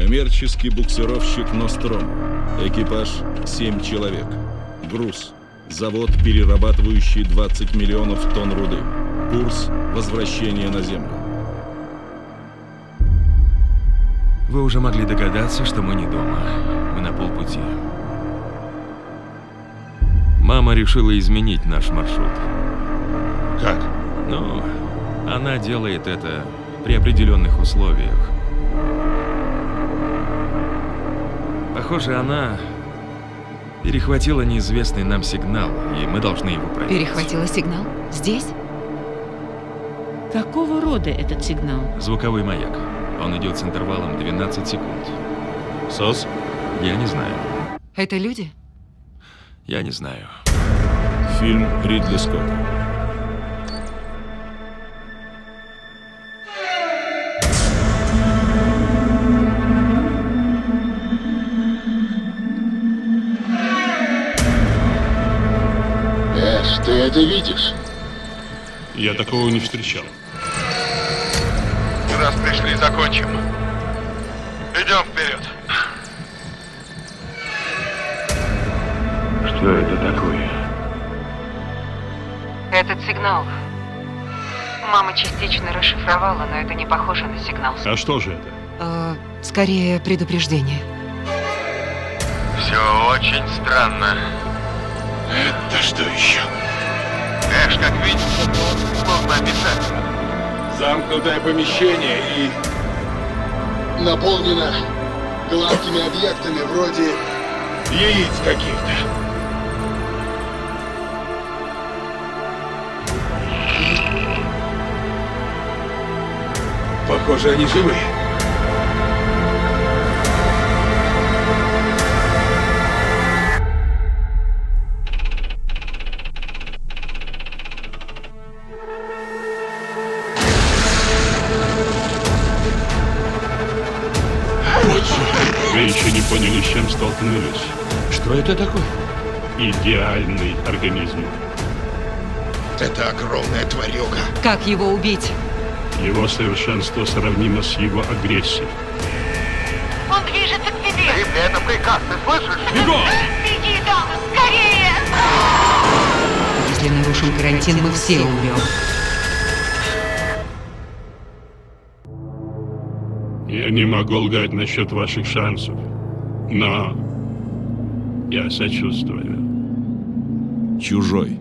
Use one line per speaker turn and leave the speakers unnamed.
Коммерческий буксировщик «Ностром». Экипаж – 7 человек. Груз. Завод, перерабатывающий 20 миллионов тонн руды. Курс – возвращение на Землю.
Вы уже могли догадаться, что мы не дома. Мы на полпути. Мама решила изменить наш маршрут.
Как?
Ну, она делает это при определенных условиях. Похоже, она перехватила неизвестный нам сигнал, и мы должны его проверить.
Перехватила сигнал? Здесь?
Какого рода этот сигнал?
Звуковой маяк. Он идет с интервалом 12 секунд.
СОС?
Я не знаю.
Это люди?
Я не знаю.
Фильм Ридли Скотта.
Ты это видишь?
Я такого не встречал.
Раз пришли, закончим. Идем вперед.
Что это такое?
Этот сигнал. Мама частично расшифровала, но это не похоже на сигнал.
А что же это?
Э, скорее предупреждение.
Все очень странно.
Это что еще?
Эш, как видишь, сложно описать.
Замкнутое помещение и...
Наполнено гладкими объектами вроде...
яиц каких-то. Похоже, они живые. Вы еще не поняли, с чем столкнулись.
Что это такое?
Идеальный организм.
Это огромная тварюга.
Как его убить?
Его совершенство сравнимо с его агрессией.
Он движется к тебе!
Римля, это приказ, ты слышишь?
Бегом!
Беги, Дан, скорее!
Если нарушим карантин, мы все умрем.
Я не могу лгать насчет ваших шансов, но я сочувствую.
Чужой.